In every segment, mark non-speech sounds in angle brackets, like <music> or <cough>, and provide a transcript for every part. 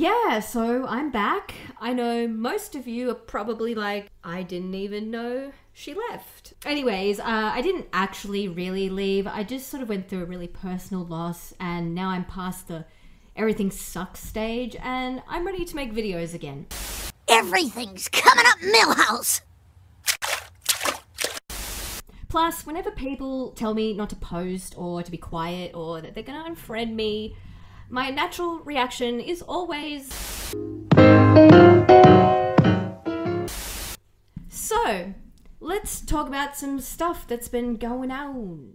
Yeah, so I'm back. I know most of you are probably like, I didn't even know she left. Anyways, uh, I didn't actually really leave. I just sort of went through a really personal loss, and now I'm past the everything sucks stage, and I'm ready to make videos again. Everything's coming up Milhouse! Plus, whenever people tell me not to post or to be quiet or that they're gonna unfriend me, my natural reaction is always. So, let's talk about some stuff that's been going on.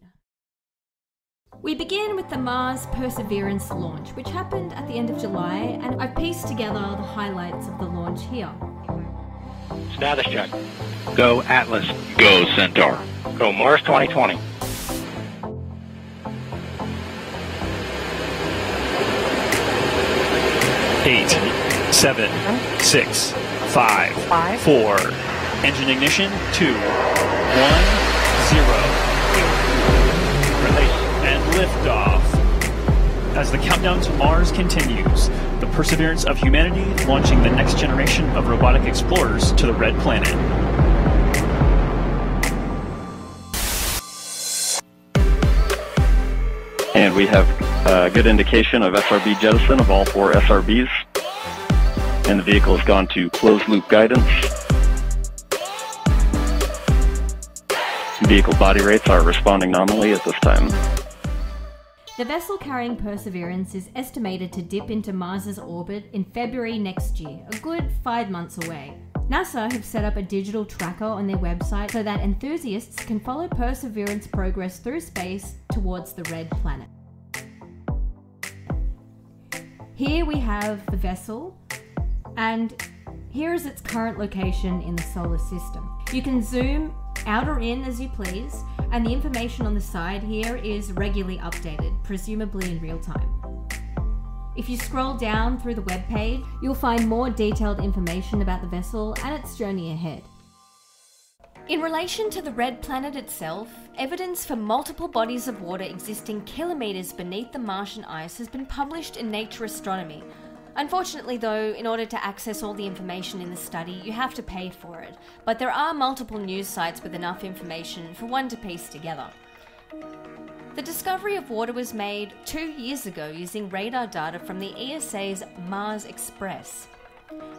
We begin with the Mars Perseverance launch, which happened at the end of July, and I've pieced together the highlights of the launch here. Status check. Go Atlas. Go Centaur. Go Mars 2020. Eight, seven, six, five, Five. four. Engine ignition, two, one, zero. Release. And liftoff. As the countdown to Mars continues, the perseverance of humanity launching the next generation of robotic explorers to the Red Planet. And we have a good indication of SRB jettison of all four SRBs. And the vehicle has gone to closed loop guidance. Vehicle body rates are responding nominally at this time. The vessel carrying Perseverance is estimated to dip into Mars's orbit in February next year, a good five months away. NASA have set up a digital tracker on their website so that enthusiasts can follow Perseverance progress through space towards the red planet. Here we have the vessel, and here is its current location in the solar system. You can zoom out or in as you please, and the information on the side here is regularly updated, presumably in real time. If you scroll down through the webpage, you'll find more detailed information about the vessel and its journey ahead. In relation to the red planet itself, evidence for multiple bodies of water existing kilometres beneath the Martian ice has been published in Nature Astronomy. Unfortunately, though, in order to access all the information in the study, you have to pay for it, but there are multiple news sites with enough information for one to piece together. The discovery of water was made two years ago using radar data from the ESA's Mars Express.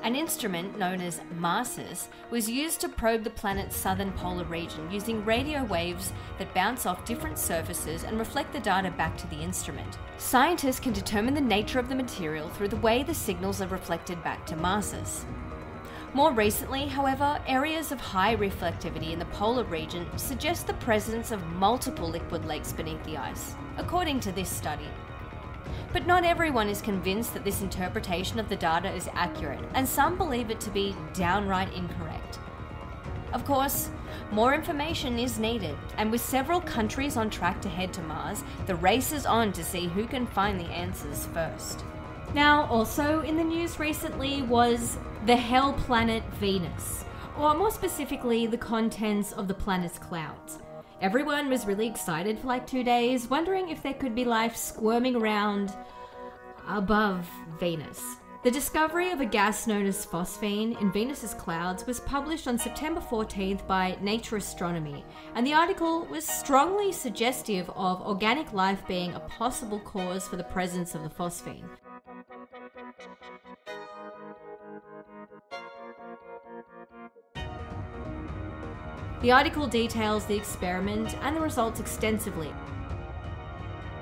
An instrument known as MARSIS was used to probe the planet's southern polar region using radio waves that bounce off different surfaces and reflect the data back to the instrument. Scientists can determine the nature of the material through the way the signals are reflected back to MARSIS. More recently, however, areas of high reflectivity in the polar region suggest the presence of multiple liquid lakes beneath the ice, according to this study. But not everyone is convinced that this interpretation of the data is accurate, and some believe it to be downright incorrect. Of course, more information is needed, and with several countries on track to head to Mars, the race is on to see who can find the answers first. Now, also in the news recently was the hell planet Venus, or more specifically, the contents of the planet's clouds. Everyone was really excited for like two days, wondering if there could be life squirming around above Venus. The discovery of a gas known as phosphine in Venus's clouds was published on September 14th by Nature Astronomy, and the article was strongly suggestive of organic life being a possible cause for the presence of the phosphine. The article details the experiment and the results extensively.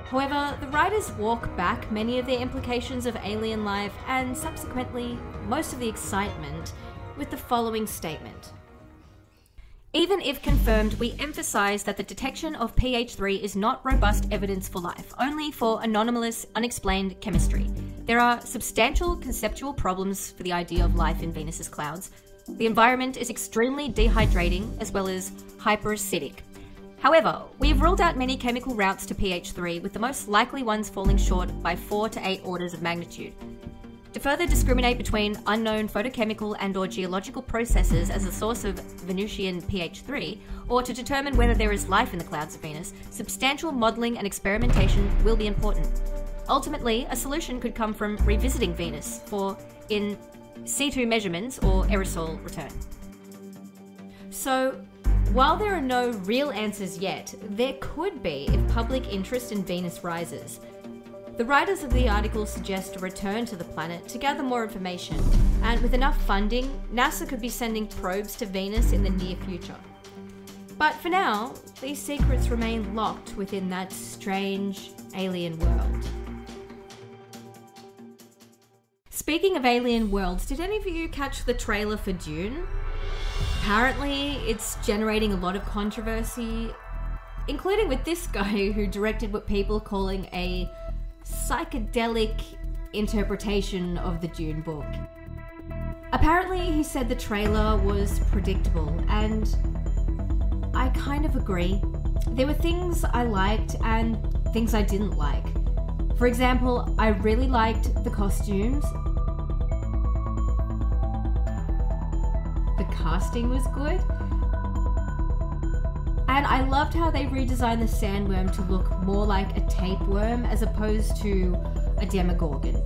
However, the writers walk back many of the implications of alien life and subsequently most of the excitement with the following statement. Even if confirmed, we emphasize that the detection of PH3 is not robust evidence for life, only for anomalous, unexplained chemistry. There are substantial conceptual problems for the idea of life in Venus's clouds. The environment is extremely dehydrating as well as hyperacidic. However, we have ruled out many chemical routes to PH3, with the most likely ones falling short by 4 to 8 orders of magnitude. To further discriminate between unknown photochemical and or geological processes as a source of Venusian PH3, or to determine whether there is life in the clouds of Venus, substantial modelling and experimentation will be important. ultimately, a solution could come from revisiting Venus for in situ measurements or aerosol return. So, while there are no real answers yet, there could be if public interest in Venus rises. The writers of the article suggest a return to the planet to gather more information, and with enough funding, NASA could be sending probes to Venus in the near future. But for now, these secrets remain locked within that strange alien world. Speaking of alien worlds, did any of you catch the trailer for Dune? Apparently, it's generating a lot of controversy, including with this guy <laughs> who directed what people are calling a psychedelic interpretation of the Dune book. Apparently, he said the trailer was predictable, and I kind of agree. There were things I liked and things I didn't like. For example, I really liked the costumes. The casting was good. And I loved how they redesigned the sandworm to look more like a tapeworm as opposed to a demogorgon.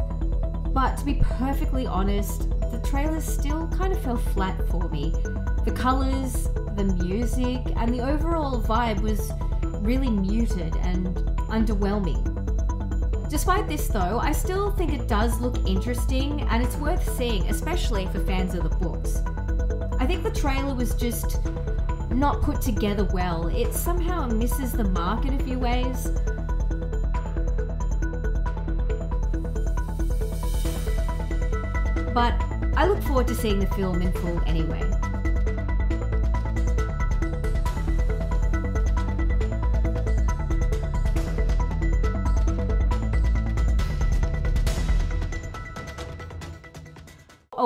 But to be perfectly honest, the trailer still kind of fell flat for me. The colours, the music, and the overall vibe was really muted and underwhelming. Despite this, though, I still think it does look interesting and it's worth seeing, especially for fans of the books. I think the trailer was just not put together well. It somehow misses the mark in a few ways. But I look forward to seeing the film in full anyway.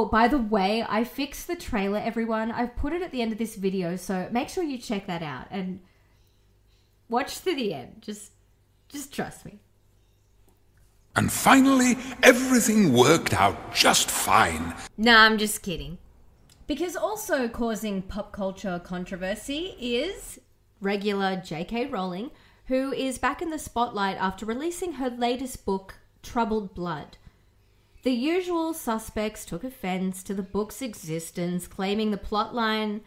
Oh, by the way, I fixed the trailer, everyone. I've put it at the end of this video, so make sure you check that out and watch to the end. Just just trust me. And finally, everything worked out just fine. Nah, I'm just kidding. Because also causing pop culture controversy is regular J.K. Rowling, who is back in the spotlight after releasing her latest book, Troubled Blood. The usual suspects took offense to the book's existence, claiming the plotline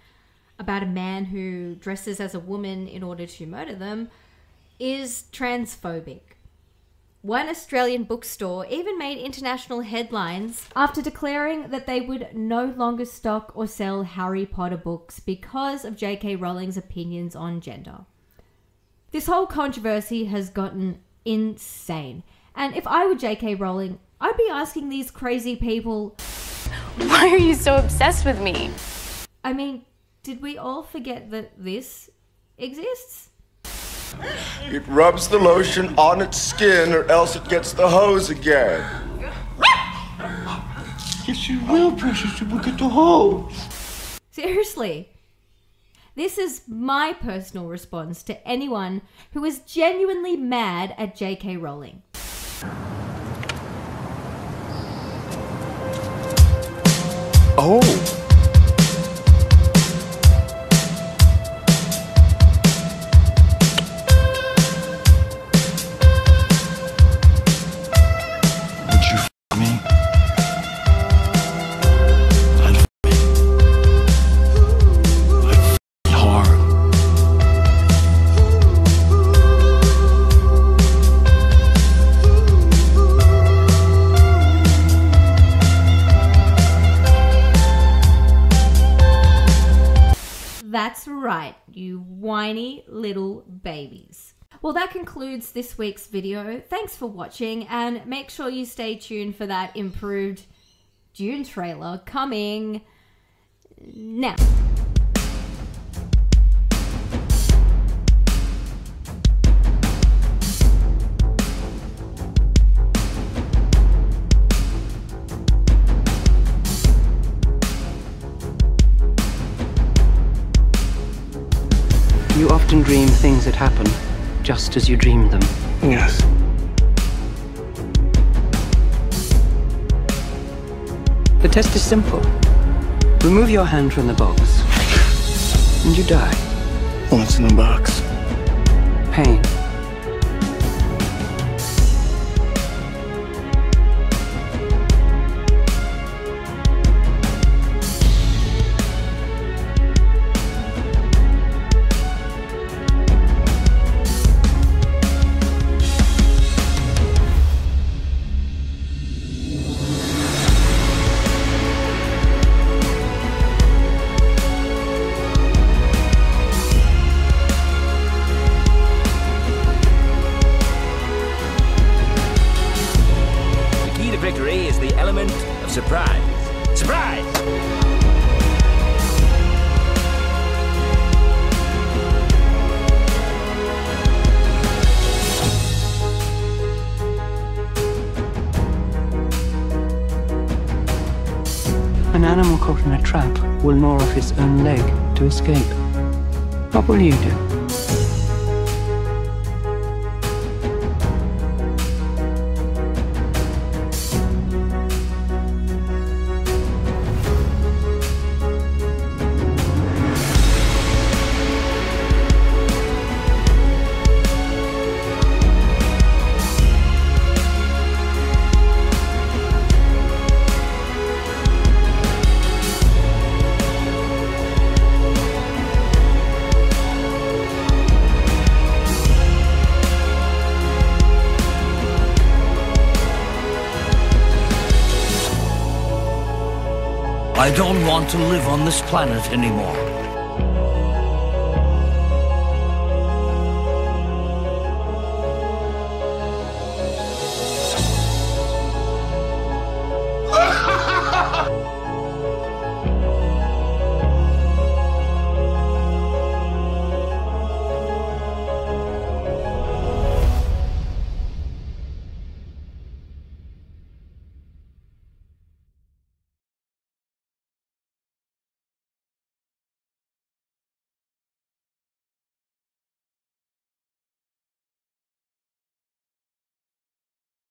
about a man who dresses as a woman in order to murder them is transphobic. One Australian bookstore even made international headlines after declaring that they would no longer stock or sell Harry Potter books because of J.K. Rowling's opinions on gender. This whole controversy has gotten insane. And if I were J.K. Rowling, I'd be asking these crazy people, Why are you so obsessed with me? I mean, did we all forget that this exists? It rubs the lotion on its skin or else it gets the hose again. Yes, you will, precious. You will get the hose. Seriously. This is my personal response to anyone who is genuinely mad at J.K. Rowling. Oh. That's right, you whiny little babies. Well, that concludes this week's video. Thanks for watching, and make sure you stay tuned for that improved Dune trailer coming now. Often dream things that happen just as you dreamed them. Yes. The test is simple. Remove your hand from the box, and you die. What's in the box? Pain. In a trap will gnaw off its own leg to escape. What will you do? I don't want to live on this planet anymore.